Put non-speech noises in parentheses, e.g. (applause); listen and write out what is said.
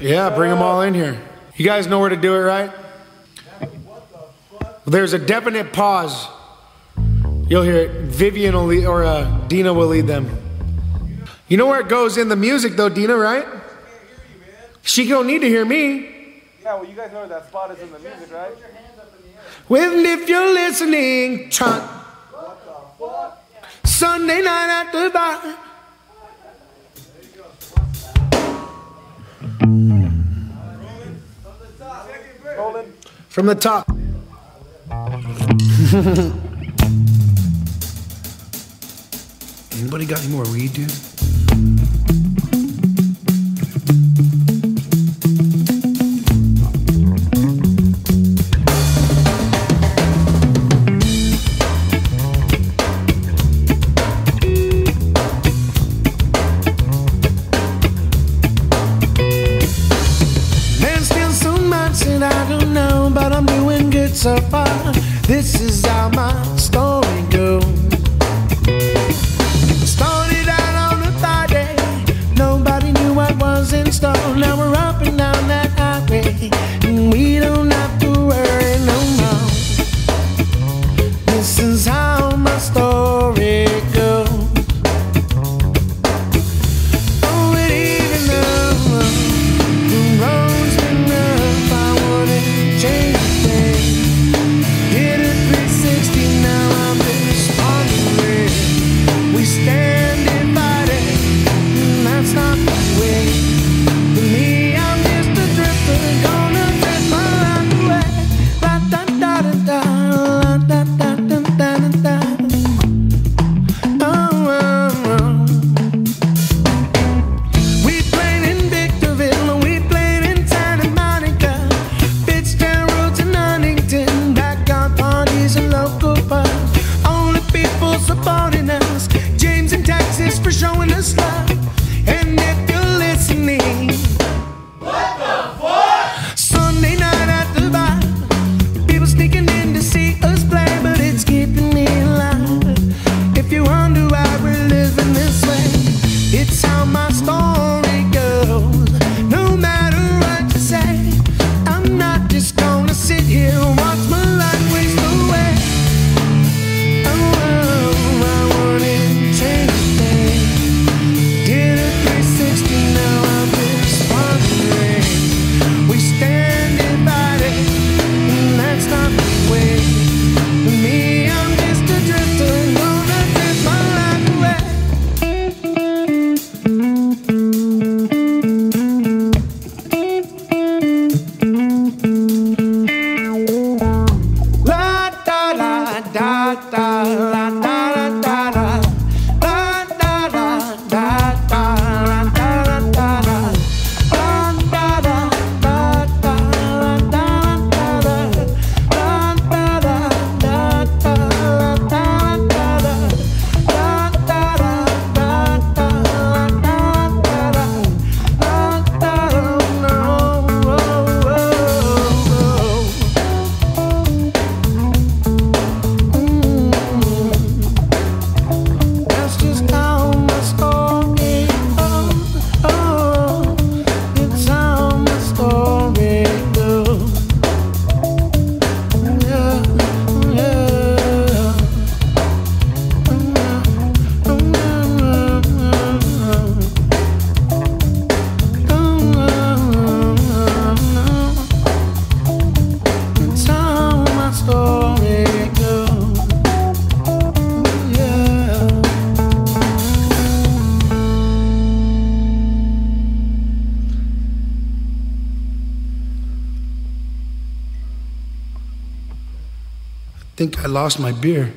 Yeah, bring them all in here. You guys know where to do it, right? There's a definite pause. You'll hear it. Vivian will lead, or uh, Dina will lead them. You know where it goes in the music though, Dina, right? She don't need to hear me. Yeah, well, you guys know where that spot is in the music, right? Well, if you're listening, chant. Sunday night at the bar. Rolling. From the top. (laughs) Anybody got any more weed, dude? survive. Atala. think I lost my beer.